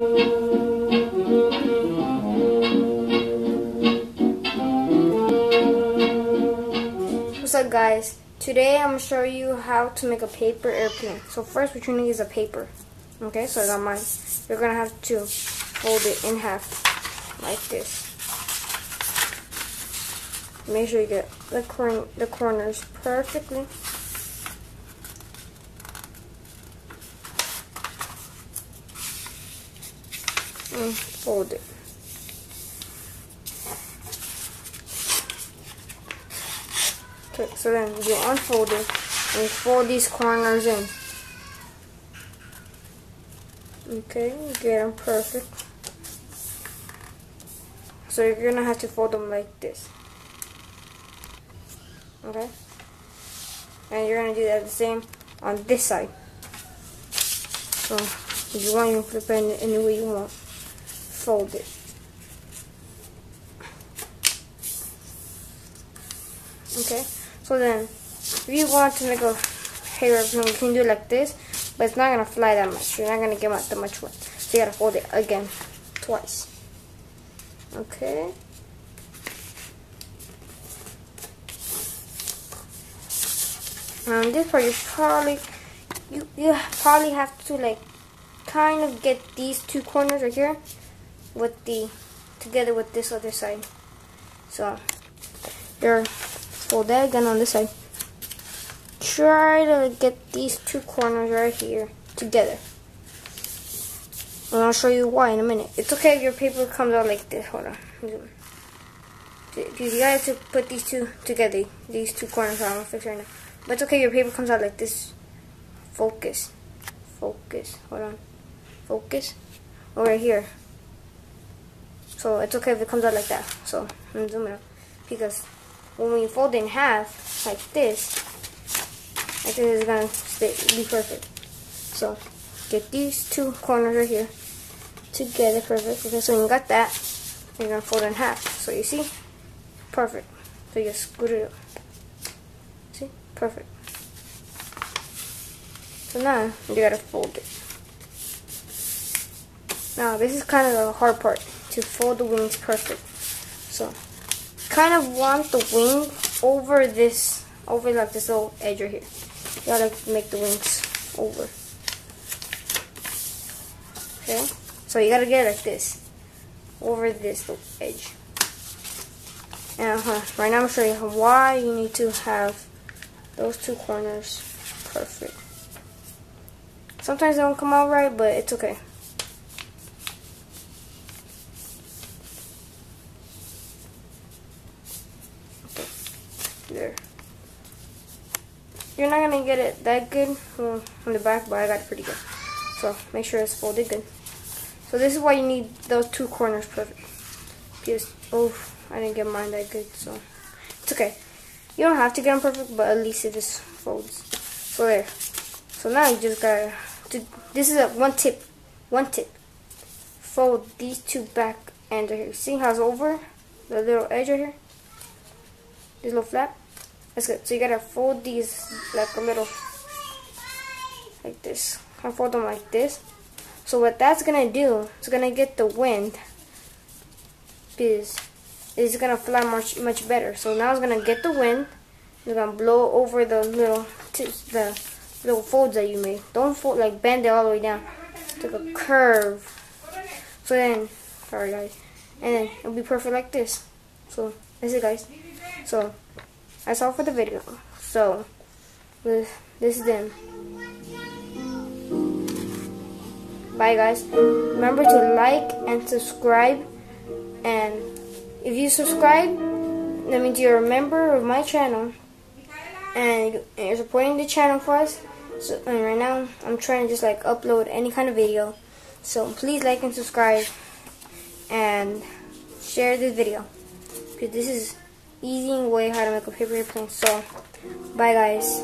What's up guys? Today I'm going to show you how to make a paper airplane. So first what you need is a paper. Okay, so I got mine. You're going to have to fold it in half like this. Make sure you get the, cor the corners perfectly. Fold it. Okay, so then you unfold uh, it and fold these corners in. Okay, get them perfect. So you're gonna have to fold them like this. Okay? And you're gonna do that the same on this side. So you want you can flip it any way you want. Fold it. Okay? So then, if you want to make a hair you can do it like this, but it's not to fly that much. You're not to get that much wind. So you got to fold it again, twice. Okay. And this part, you probably, you, you probably have to like, kind of get these two corners right here with the, together with this other side. So, you're fold that again on this side. Try to get these two corners right here together. And I'll show you why in a minute. It's okay if your paper comes out like this. Hold on. You have to put these two together. These two corners. I'm to fix right now. But it's okay your paper comes out like this. Focus. Focus. Hold on. Focus. Oh, Over here. So it's okay if it comes out like that. So I'm zooming out. Because when we fold it in half, like this, I think it's gonna stay, be perfect. So, get these two corners right here together perfect. Okay, so when you got that, you're gonna fold it in half. So you see, perfect. So you just screw it up. See, perfect. So now you gotta fold it. Now this is kind of the hard part to fold the wings perfect. So kind of want the wing over this, over like this little edge right here. You gotta make the wings over. Okay, so you gotta get it like this, over this little edge. And uh -huh, right now I'm showing you why you need to have those two corners perfect. Sometimes they don't come out right, but it's okay. You're not going to get it that good well, on the back, but I got it pretty good. So make sure it's folded good. So this is why you need those two corners perfect. Because, oh, I didn't get mine that good, so it's okay. You don't have to get them perfect, but at least it just folds. So there. So now you just gotta, do, this is a one tip, one tip. Fold these two back and right here. See how it's over the little edge right here? This little flap. That's good. So you gotta fold these like a little, like this. I fold them like this. So what that's gonna do, it's gonna get the wind, because it's gonna fly much much better. So now it's gonna get the wind. It's gonna blow over the little tips, the little folds that you made. Don't fold like bend it all the way down. Take a curve. So then, sorry guys, and then it'll be perfect like this. So that's it, guys. So that's all for the video. So this, is them. Bye guys. Remember to like and subscribe. And if you subscribe, that means you're a member of my channel. And you're supporting the channel for us. So and right now I'm trying to just like upload any kind of video. So please like and subscribe and share this video. Because this is easy way how to make a paper airplane. So bye guys.